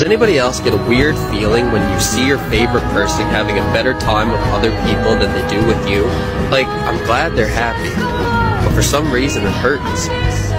Does anybody else get a weird feeling when you see your favorite person having a better time with other people than they do with you? Like, I'm glad they're happy, but for some reason it hurts.